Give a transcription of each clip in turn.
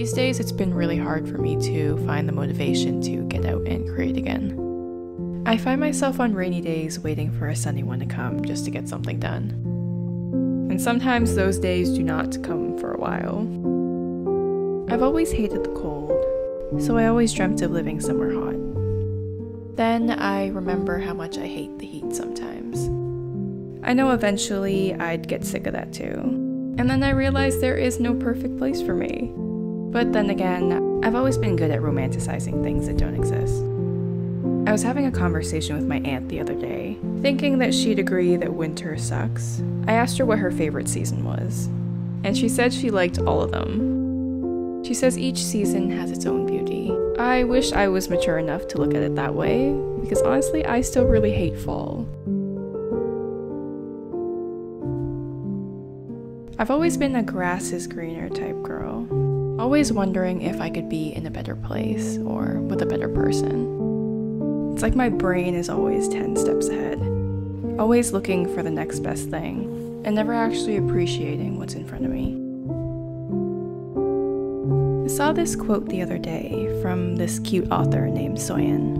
These days, it's been really hard for me to find the motivation to get out and create again. I find myself on rainy days waiting for a sunny one to come just to get something done. And sometimes those days do not come for a while. I've always hated the cold, so I always dreamt of living somewhere hot. Then I remember how much I hate the heat sometimes. I know eventually I'd get sick of that too. And then I realized there is no perfect place for me. But then again, I've always been good at romanticizing things that don't exist. I was having a conversation with my aunt the other day, thinking that she'd agree that winter sucks. I asked her what her favorite season was, and she said she liked all of them. She says each season has its own beauty. I wish I was mature enough to look at it that way, because honestly, I still really hate fall. I've always been a grass is greener type girl, always wondering if I could be in a better place or with a better person. It's like my brain is always 10 steps ahead, always looking for the next best thing, and never actually appreciating what's in front of me. I saw this quote the other day from this cute author named Soyan.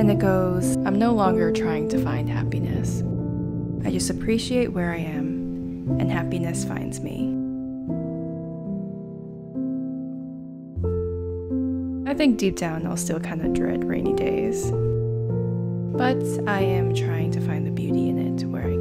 And it goes I'm no longer trying to find happiness. I just appreciate where I am, and happiness finds me. I think deep down I'll still kind of dread rainy days. But I am trying to find the beauty in it where I